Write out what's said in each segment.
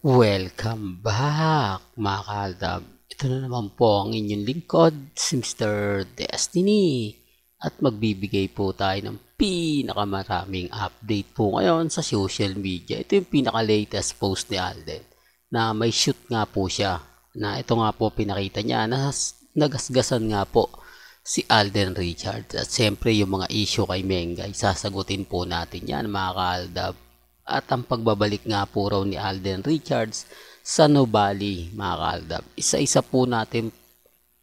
Welcome back, mga kaldab. Ito na naman po ang inyong lingkod, si Mr. Destiny. At magbibigay po tayo ng pinakamaraming update po ngayon sa social media. Ito yung pinaka-latest post ni Alden na may shoot nga po siya. Na ito nga po pinakita niya na nagasgasan nga po si Alden Richards. At siyempre yung mga issue kay Mengay, sasagutin po natin yan mga kaldab at ang pagbabalik nga po raw ni Alden Richards sa Nobali mga kaldab. Isa-isa po natin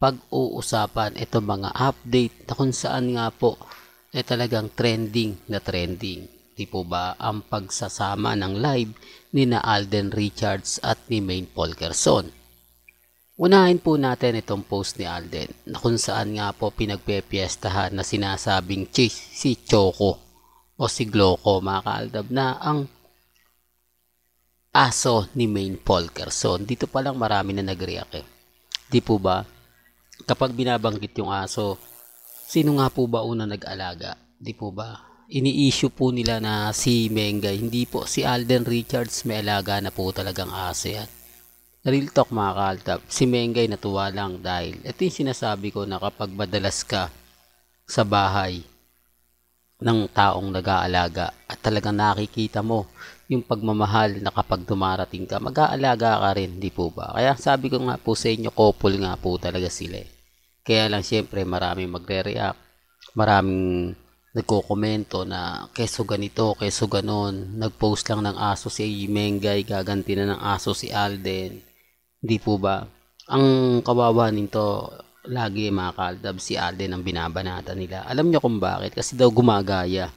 pag-uusapan itong mga update na kung saan nga po ay talagang trending na trending. Di po ba ang pagsasama ng live ni na Alden Richards at ni Maine Polkerson. Unahin po natin itong post ni Alden na kung saan nga po pinagpepiestahan na sinasabing si Choco o si Gloco mga kaaldab na ang aso ni Maine Polkerson. Dito pa lang marami na nag-react eh. Di po ba? Kapag binabanggit yung aso, sino nga po ba una nag-alaga? Di po ba? Ini-issue po nila na si Mengay, hindi po si Alden Richards may alaga na po talagang aso yan. Real talk mga kaltab, si Mengay natuwa lang dahil ito yung sinasabi ko na kapag madalas ka sa bahay ng taong nag-aalaga at talagang nakikita mo yung pagmamahal na kapag dumarating ka, mag-aalaga ka rin, di po ba? Kaya sabi ko nga po sa inyo, couple nga po talaga sila. Eh. Kaya lang siyempre maraming magre-react, maraming nagko-komento na keso ganito, keso ganon, nag-post lang ng aso si Mengay, gaganti na ng aso si Alden. Di po ba? Ang kawawa nito, lagi mga kaldab si Alden ang binabanata nila. Alam niyo kung bakit? Kasi daw gumagaya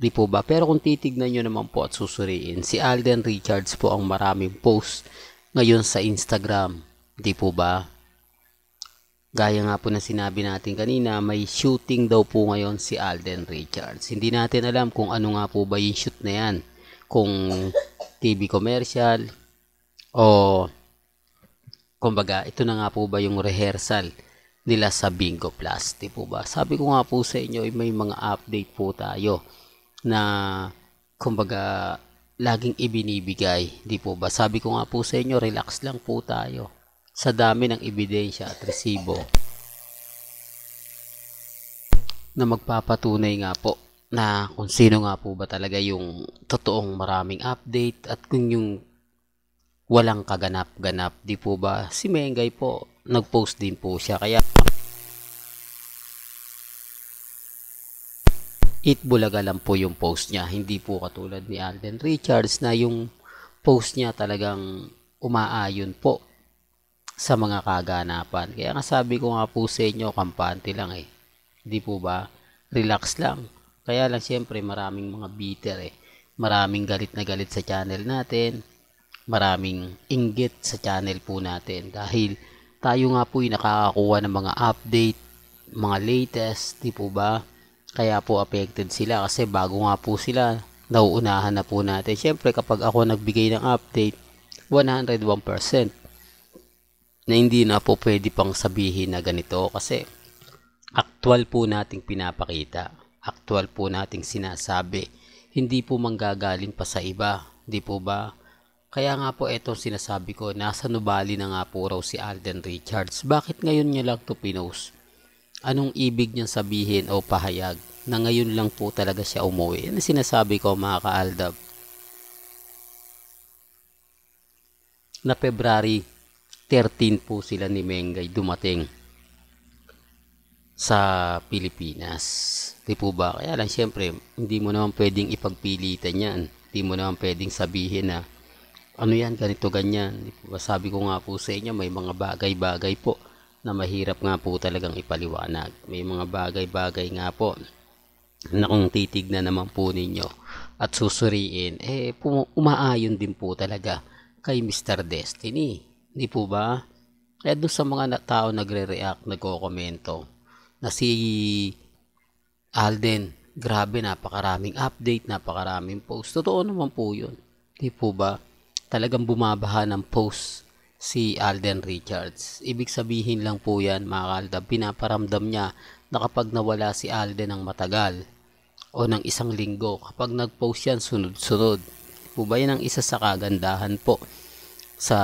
Di po ba? Pero kung titignan nyo naman po at susuriin, si Alden Richards po ang maraming post ngayon sa Instagram. Di po ba? Gaya nga po na sinabi natin kanina, may shooting daw po ngayon si Alden Richards. Hindi natin alam kung ano nga po ba yung shoot na yan. Kung TV commercial o kumbaga ito na nga po ba yung rehearsal nila sa Bingo Plus. Di po ba? Sabi ko nga po sa inyo, may mga update po tayo na kumbaga laging ibinibigay. Di po ba? Sabi ko nga po sa inyo, relax lang po tayo sa dami ng ebidensya at resibo na magpapatunay nga po na kung sino nga po ba talaga yung totoong maraming update at kung yung walang kaganap-ganap. Di po ba? Si Mengay po, nag-post din po siya. Kaya It Bulaga lang po yung post niya. Hindi po katulad ni Alden Richards na yung post niya talagang umaayon po sa mga kaganapan. Kaya nga sabi ko nga po sa inyo, kampante lang eh. Hindi po ba? Relax lang. Kaya lang siyempre maraming mga bitter eh. Maraming galit na galit sa channel natin. Maraming inggit sa channel po natin. Dahil tayo nga po yung nakakakuha ng mga update, mga latest, di po ba? Kaya po affected sila kasi bago nga po sila, nauunahan na po natin. Siyempre kapag ako nagbigay ng update, 101% na hindi na po pwede pang sabihin na ganito kasi actual po nating pinapakita. Actual po nating sinasabi. Hindi po manggagaling pa sa iba. Di po ba? Kaya nga po ito sinasabi ko, nasa nubali na nga po raw si Alden Richards. Bakit ngayon niya lang to pinost? anong ibig niyang sabihin o pahayag na ngayon lang po talaga siya umuwi. Yan sinasabi ko mga kaaldab. Na February 13 po sila ni Mengay dumating sa Pilipinas. Di po ba? Kaya lang siyempre, hindi mo naman pwedeng ipagpilitan yan. Hindi mo naman pwedeng sabihin na ano yan, ganito, ganyan. Di po ba? Sabi ko nga po sa inyo, may mga bagay-bagay po na mahirap nga po talagang ipaliwanag. May mga bagay-bagay nga po na kung titignan naman po ninyo at susuriin, eh umaayon din po talaga kay Mr. Destiny. Hindi po ba? Kaya doon sa mga tao nagre-react, nagko-komento na si Alden, grabe napakaraming update, napakaraming post. Totoo naman po yun. Hindi po ba? Talagang bumabaha ng post si Alden Richards. Ibig sabihin lang po yan mga kaldab, pinaparamdam niya na kapag nawala si Alden ng matagal o ng isang linggo, kapag nag-post yan sunod-sunod, po ba yan ang isa sa kagandahan po sa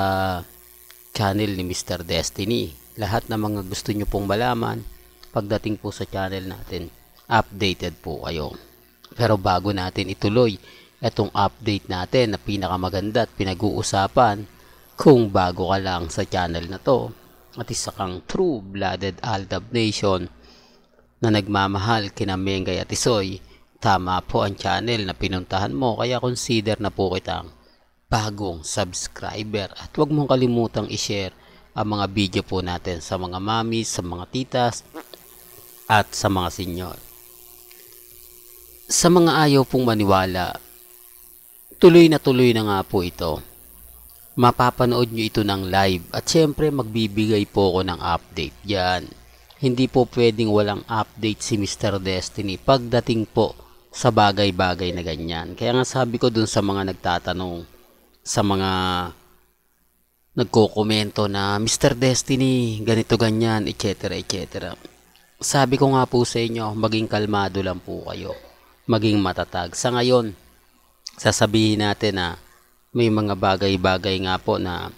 channel ni Mr. Destiny. Lahat ng mga gusto nyo pong malaman, pagdating po sa channel natin, updated po kayo. Pero bago natin ituloy itong update natin na pinakamaganda at pinag-uusapan, kung bago ka lang sa channel na to, at isa kang true-blooded Aldab Nation na nagmamahal kina Mengay at Isoy, tama po ang channel na pinuntahan mo kaya consider na po kitang bagong subscriber at huwag mong kalimutang i-share ang mga video po natin sa mga mamis, sa mga titas at sa mga senyor. Sa mga ayaw pong maniwala, tuloy na tuloy na nga po ito. Mapapanood nyo ito ng live at syempre magbibigay po ako ng update yan. Hindi po pwedeng walang update si Mr. Destiny pagdating po sa bagay-bagay na ganyan. Kaya nga sabi ko dun sa mga nagtatanong, sa mga nagko-komento na Mr. Destiny, ganito ganyan, etc. etc. Sabi ko nga po sa inyo, maging kalmado lang po kayo. Maging matatag. Sa ngayon, sasabihin natin na may mga bagay-bagay nga po na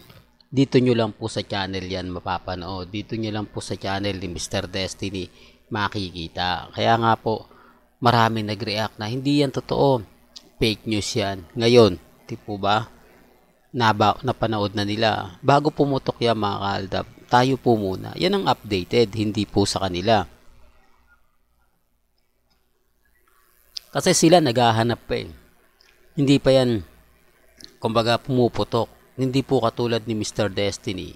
dito nyo lang po sa channel yan mapapanood. Dito nyo lang po sa channel ni Mr. Destiny makikita. Kaya nga po, marami nag-react na hindi yan totoo. Fake news yan. Ngayon, di po ba? Naba, napanood na nila. Bago pumutok yan mga kaaldab, tayo po muna. Yan ang updated, hindi po sa kanila. Kasi sila naghahanap pa eh. Hindi pa yan, kumbaga pumuputok hindi po katulad ni Mr. Destiny.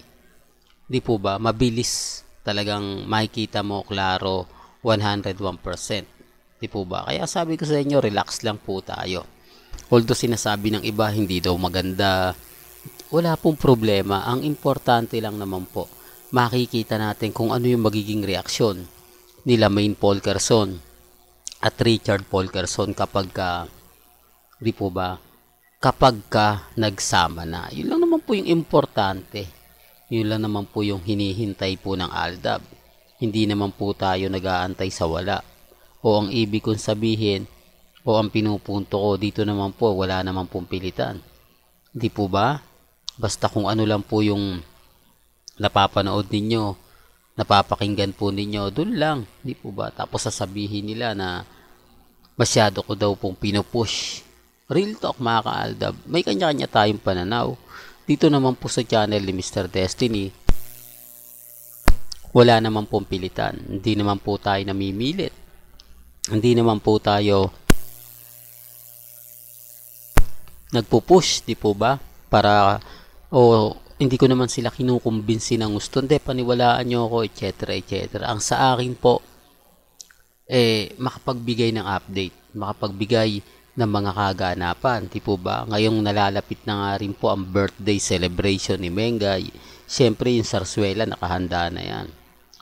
Hindi po ba? Mabilis talagang makikita mo klaro 101%. Di po ba? Kaya sabi ko sa inyo, relax lang po tayo. Although sinasabi ng iba, hindi daw maganda. Wala pong problema. Ang importante lang naman po, makikita natin kung ano yung magiging reaksyon nila Main Paul Carson at Richard Paul Carson kapag ka, di po ba, kapag ka nagsama na. Yun lang naman po yung importante. Yun lang naman po yung hinihintay po ng Aldab. Hindi naman po tayo nag-aantay sa wala. O ang ibig kong sabihin, o ang pinupunto ko dito naman po, wala naman pong pilitan. Hindi po ba? Basta kung ano lang po yung napapanood ninyo, napapakinggan po ninyo, doon lang. Hindi po ba? Tapos sasabihin nila na masyado ko daw pong pinupush Real talk mga kaaldab, may kanya-kanya tayong pananaw. Dito naman po sa channel ni Mr. Destiny, wala naman pong pilitan. Hindi naman po tayo namimilit. Hindi naman po tayo nagpupush, di po ba? Para, o hindi ko naman sila kinukumbinsi ng gusto. Hindi, paniwalaan nyo ako, etc. etc. Ang sa akin po, eh, makapagbigay ng update. Makapagbigay ng mga kaganapan. Di po ba? Ngayong nalalapit na nga rin po ang birthday celebration ni Mengay. Siyempre yung sarswela nakahanda na yan.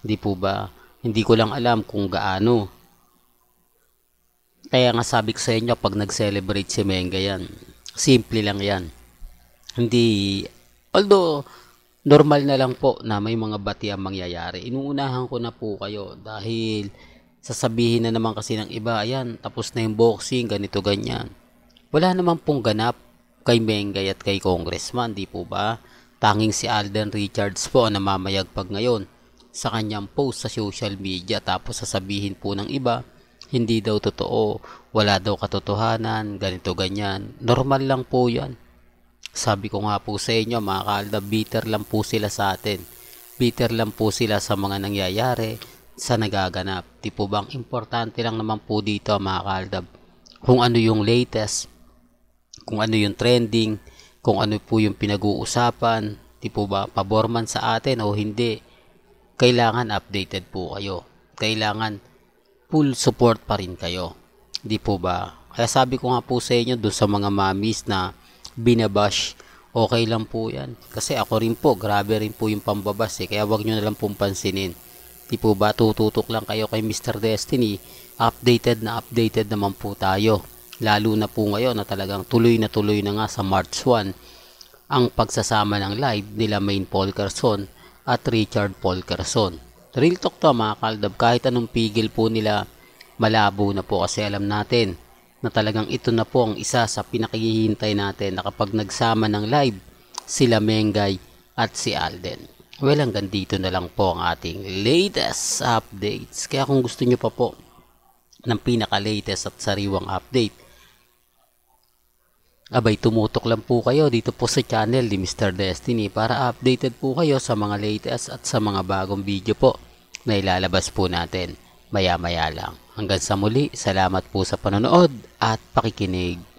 Di po ba? Hindi ko lang alam kung gaano. Kaya nga sabi ko sa inyo pag nag-celebrate si Mengay yan, simple lang yan. Hindi, although normal na lang po na may mga bati ang mangyayari. Inuunahan ko na po kayo dahil sasabihin na naman kasi ng iba, ayan, tapos na yung boxing, ganito, ganyan. Wala naman pong ganap kay Mengay at kay Congressman, di po ba? Tanging si Alden Richards po ang namamayagpag ngayon sa kanyang post sa social media tapos sasabihin po ng iba, hindi daw totoo, wala daw katotohanan, ganito ganyan. Normal lang po yan. Sabi ko nga po sa inyo mga kalda, bitter lang po sila sa atin. Bitter lang po sila sa mga nangyayari, sa nagaganap. Di po bang importante lang naman po dito mga kaldab kung ano yung latest, kung ano yung trending, kung ano po yung pinag-uusapan, di po ba pabor man sa atin o hindi, kailangan updated po kayo. Kailangan full support pa rin kayo. Di po ba? Kaya sabi ko nga po sa inyo doon sa mga mamis na binabash, okay lang po yan. Kasi ako rin po, grabe rin po yung pambabas eh. Kaya wag nyo na lang pong pansinin. Di po ba tututok lang kayo kay Mr. Destiny? Updated na updated naman po tayo. Lalo na po ngayon na talagang tuloy na tuloy na nga sa March 1 ang pagsasama ng live nila Main Paul Carson at Richard Paul Carson. Real talk to mga kaldab, kahit anong pigil po nila, malabo na po kasi alam natin na talagang ito na po ang isa sa pinakihintay natin na kapag nagsama ng live sila Mengay at si Alden. Well, hanggang dito na lang po ang ating latest updates. Kaya kung gusto nyo pa po ng pinaka-latest at sariwang update, abay tumutok lang po kayo dito po sa channel ni Mr. Destiny para updated po kayo sa mga latest at sa mga bagong video po na ilalabas po natin maya maya lang. Hanggang sa muli, salamat po sa panonood at pakikinig.